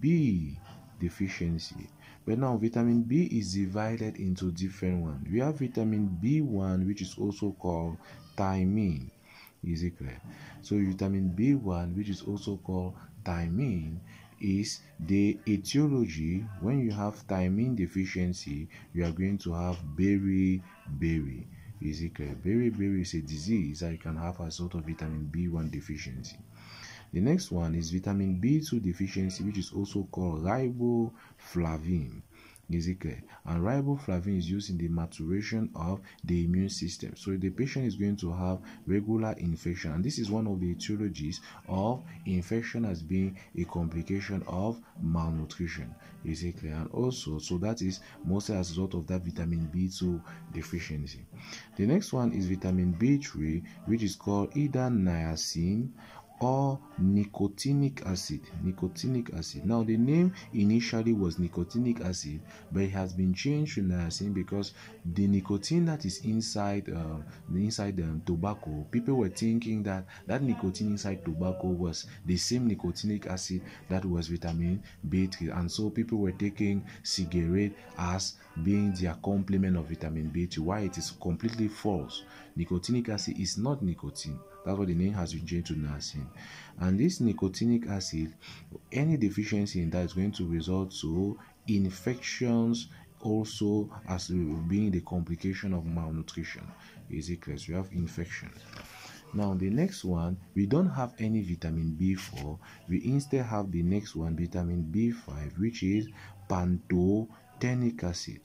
B deficiency. But now vitamin B is divided into different ones. We have vitamin B1 which is also called thiamine. Is it clear? So vitamin B1 which is also called thiamine is the etiology when you have thiamine deficiency you are going to have beriberi is it clear beriberi is a disease that you can have as a result of vitamin b1 deficiency the next one is vitamin b2 deficiency which is also called riboflavin is it clear? And riboflavin is used in the maturation of the immune system. So the patient is going to have regular infection. And this is one of the etiologies of infection as being a complication of malnutrition. Is it clear? And also, so that is mostly as a result of that vitamin B2 deficiency. The next one is vitamin B3, which is called either niacin or nicotinic acid nicotinic acid. Now the name initially was nicotinic acid but it has been changed to niacin because the nicotine that is inside uh, the inside um, tobacco people were thinking that that nicotine inside tobacco was the same nicotinic acid that was vitamin b3 and so people were taking cigarette as being their complement of vitamin b3 why it is completely false nicotinic acid is not nicotine that's why the name has been changed to niacin. And this nicotinic acid, any deficiency in that is going to result to infections also as being the complication of malnutrition. Is it clear? So you have infections. Now the next one, we don't have any vitamin B4. We instead have the next one, vitamin B5, which is pantothenic acid.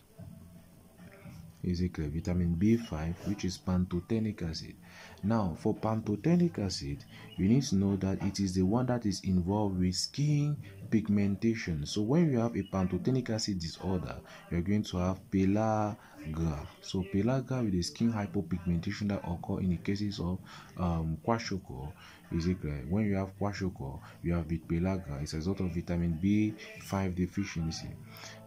Is clear? Vitamin B5, which is pantothenic acid. Now, for pantothenic acid, you need to know that it is the one that is involved with skin pigmentation. So, when you have a pantothenic acid disorder, you're going to have pellagra. So, pellagra with the skin hypopigmentation that occur in the cases of um, kwashiorkor is it? When you have kwashiorkor, you have pellagra. It's a result of vitamin B5 deficiency.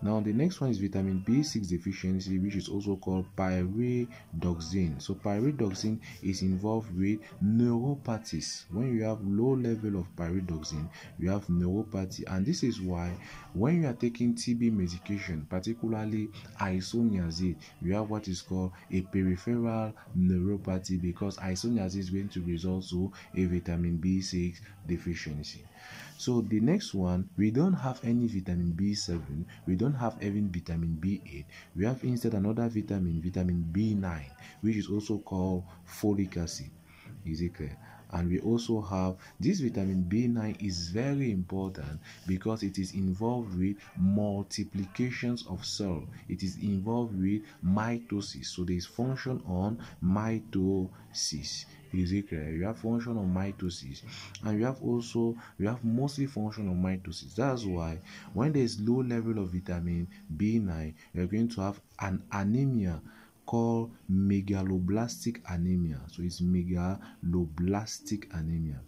Now, the next one is vitamin B6 deficiency, which is also called pyridoxine. So, pyridoxine is involved with neuropathies. When you have low level of pyridoxine, you have neuropathy, and this is why when you are taking TB medication, particularly isoniazid, you have what is called a peripheral neuropathy because isoniazid is going to result to a vitamin B6 deficiency. So the next one, we don't have any vitamin B7, we don't have even vitamin B8. We have instead another vitamin, vitamin B9, which is also called folic acid. Is it clear? and we also have this vitamin b9 is very important because it is involved with multiplications of cell it is involved with mitosis so there is function on mitosis is you have function on mitosis and you have also you have mostly function on mitosis that's why when there is low level of vitamin b9 you're going to have an anemia called megaloblastic anemia. So it's megaloblastic anemia.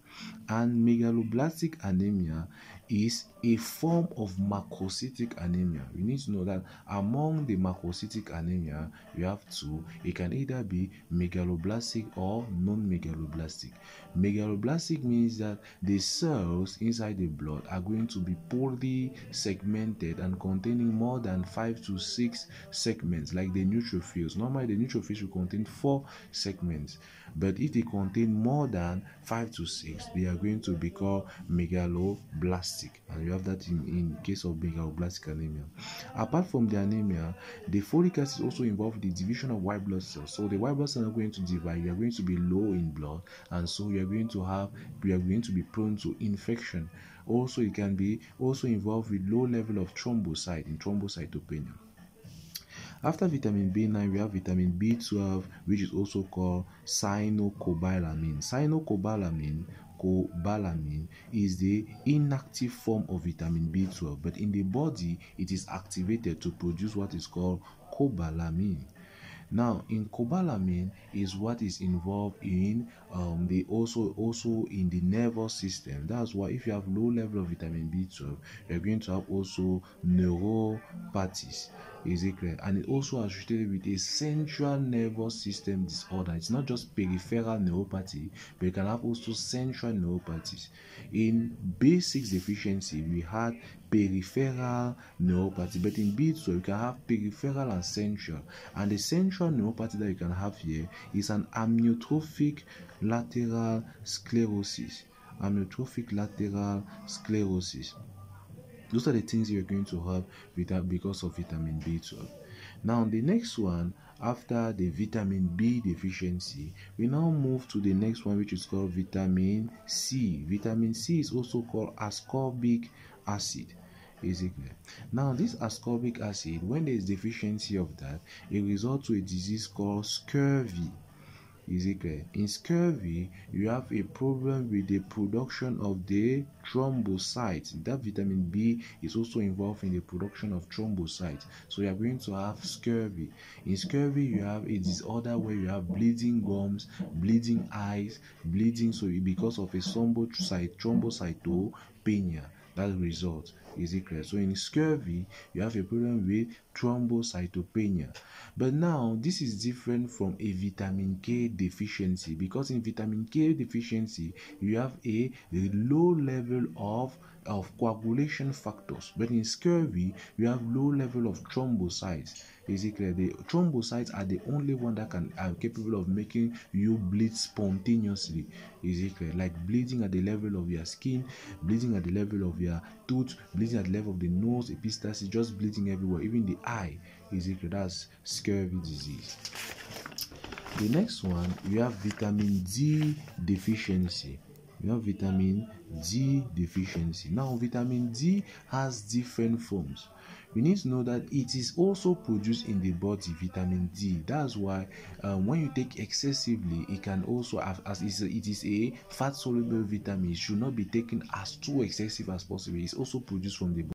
And megaloblastic anemia is a form of macrocytic anemia. You need to know that among the macrocytic anemia, you have two. It can either be megaloblastic or non-megaloblastic. Megaloblastic means that the cells inside the blood are going to be poorly segmented and containing more than five to six segments, like the neutrophils. Normally, the neutrophils will contain four segments, but if they contain more than five to six, they are going to be called megaloblastic, and you have that in, in case of megaloblastic anemia. Apart from the anemia, the folic acid also involves the division of white blood cells. So the white blood cells are going to divide. You are going to be low in blood, and so you are going to have you are going to be prone to infection. Also, it can be also involved with low level of thrombocyte in thrombocytopenia. After vitamin B9, we have vitamin B12, which is also called cyanocobalamin. Cyanocobalamin cobalamin is the inactive form of vitamin B12, but in the body, it is activated to produce what is called cobalamin. Now, in cobalamin is what is involved in um, the also also in the nervous system. That's why if you have low level of vitamin B12, you're going to have also neuropathies. Clear? And it also associated with a central nervous system disorder. It's not just peripheral neuropathy, but you can have also central neuropathies. In B6 deficiency, we had peripheral neuropathy, but in B12, you can have peripheral and central. And the central neuropathy that you can have here is an amyotrophic lateral sclerosis. Amyotrophic lateral sclerosis. Those are the things you're going to have with because of vitamin B12. Now, the next one, after the vitamin B deficiency, we now move to the next one, which is called vitamin C. Vitamin C is also called ascorbic acid. Clear? Now, this ascorbic acid, when there is deficiency of that, it results to a disease called scurvy. Clear? In scurvy, you have a problem with the production of the thrombocytes. That vitamin B is also involved in the production of thrombocytes. So you are going to have scurvy. In scurvy, you have a disorder where you have bleeding gums, bleeding eyes, bleeding. So because of a thrombocyte, thrombocytopenia, that result is it clear? So in scurvy, you have a problem with thrombocytopenia. But now this is different from a vitamin K deficiency because in vitamin K deficiency, you have a, a low level of of coagulation factors. But in scurvy, you have low level of thrombocytes. Clear? The thrombocytes are the only one that can are capable of making you bleed spontaneously. Is it clear? Like bleeding at the level of your skin, bleeding at the level of your tooth, bleeding at the level of the nose, epistaxis, just bleeding everywhere, even the eye. Is clear? That's scurvy disease. The next one, you have vitamin D deficiency you have vitamin D deficiency. Now, vitamin D has different forms. We need to know that it is also produced in the body, vitamin D. That's why um, when you take excessively, it can also have, as it is a fat soluble vitamin. It should not be taken as too excessive as possible. It's also produced from the body.